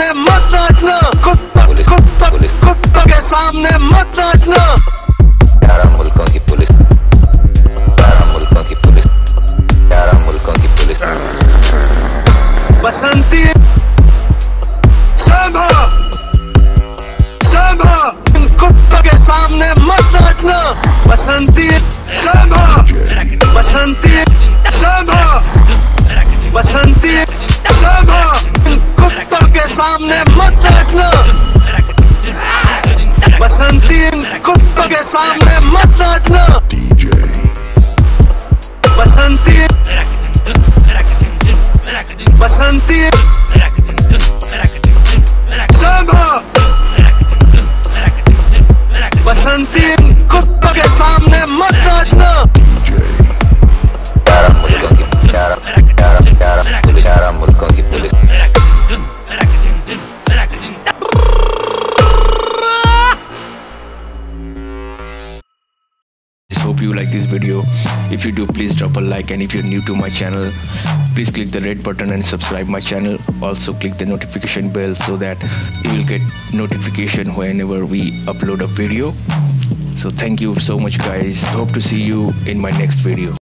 सामने मत नाचना। कुत्ता कुत्ता कुत्तों के सामने मत नाचना। मुल्कों की पुलिस। ग्यारह मुल्कों की पुलिस। ग्यारह मुल्कों की पुलिस। बसंती। संभा। संभा। इन के सामने मत नाचना। बसंती। संभा। बसंती। सामने मत नाचना बसंती इन कुत्तों के सामने मत नाचना बसंती बसंती बसंती कुत्तों के सामने मत hope you like this video. If you do please drop a like. And if you're new to my channel please click the red button and subscribe my channel. Also click the notification bell so that you will get notification whenever we upload a video. So thank you so much guys. Hope to see you in my next video